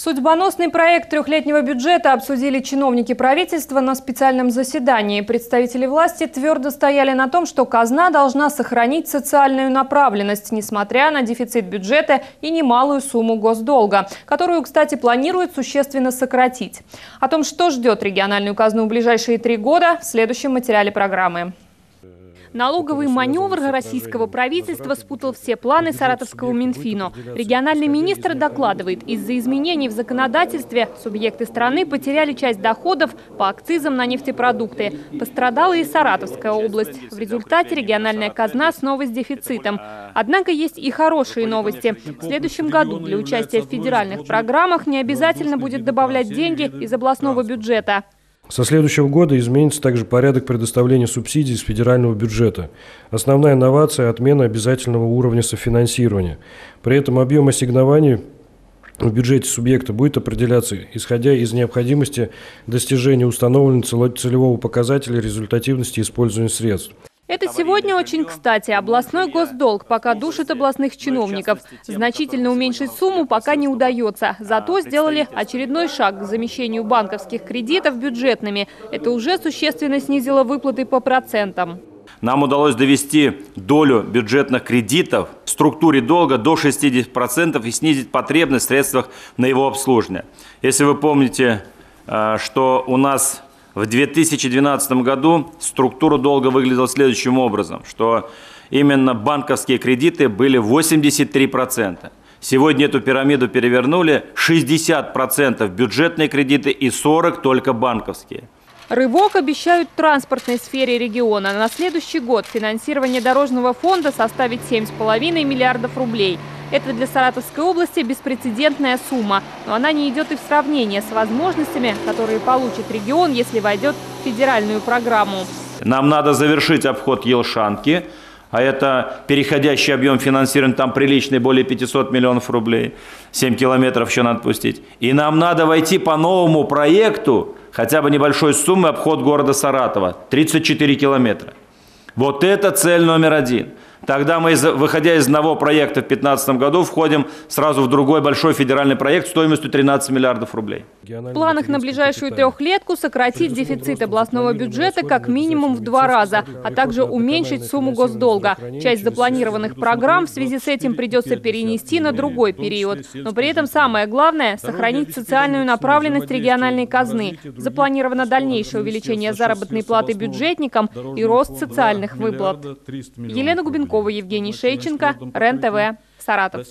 Судьбоносный проект трехлетнего бюджета обсудили чиновники правительства на специальном заседании. Представители власти твердо стояли на том, что казна должна сохранить социальную направленность, несмотря на дефицит бюджета и немалую сумму госдолга, которую, кстати, планируют существенно сократить. О том, что ждет региональную казну в ближайшие три года, в следующем материале программы. Налоговый маневр российского правительства спутал все планы саратовского Минфину. Региональный министр докладывает, из-за изменений в законодательстве субъекты страны потеряли часть доходов по акцизам на нефтепродукты. Пострадала и Саратовская область. В результате региональная казна снова с дефицитом. Однако есть и хорошие новости. В следующем году для участия в федеральных программах не обязательно будет добавлять деньги из областного бюджета. Со следующего года изменится также порядок предоставления субсидий из федерального бюджета. Основная инновация – отмена обязательного уровня софинансирования. При этом объем ассигнований в бюджете субъекта будет определяться, исходя из необходимости достижения установленного целевого показателя результативности использования средств. Это сегодня очень кстати. Областной госдолг пока душит областных чиновников. Значительно уменьшить сумму пока не удается. Зато сделали очередной шаг к замещению банковских кредитов бюджетными. Это уже существенно снизило выплаты по процентам. Нам удалось довести долю бюджетных кредитов в структуре долга до 60% и снизить потребность в средствах на его обслуживание. Если вы помните, э, что у нас в 2012 году структура долга выглядела следующим образом, что именно банковские кредиты были 83%. Сегодня эту пирамиду перевернули 60% бюджетные кредиты и 40% только банковские. Рывок обещают транспортной сфере региона. На следующий год финансирование дорожного фонда составит 7,5 миллиардов рублей – это для Саратовской области беспрецедентная сумма, но она не идет и в сравнение с возможностями, которые получит регион, если войдет в федеральную программу. Нам надо завершить обход Елшанки, а это переходящий объем финансирования, там приличный, более 500 миллионов рублей. 7 километров еще надо пустить. И нам надо войти по новому проекту, хотя бы небольшой суммы, обход города Саратова, 34 километра. Вот это цель номер один. Тогда мы, выходя из одного проекта в 2015 году, входим сразу в другой большой федеральный проект стоимостью 13 миллиардов рублей. В планах на ближайшую трехлетку сократить дефицит областного бюджета как минимум в два раза, а также уменьшить сумму госдолга. Часть запланированных программ в связи с этим придется перенести на другой период. Но при этом самое главное – сохранить социальную направленность региональной казны. Запланировано дальнейшее увеличение заработной платы бюджетникам и рост социальных выплат. Елена Губенкова, Евгений Шейченко, РЕН-ТВ, Саратов.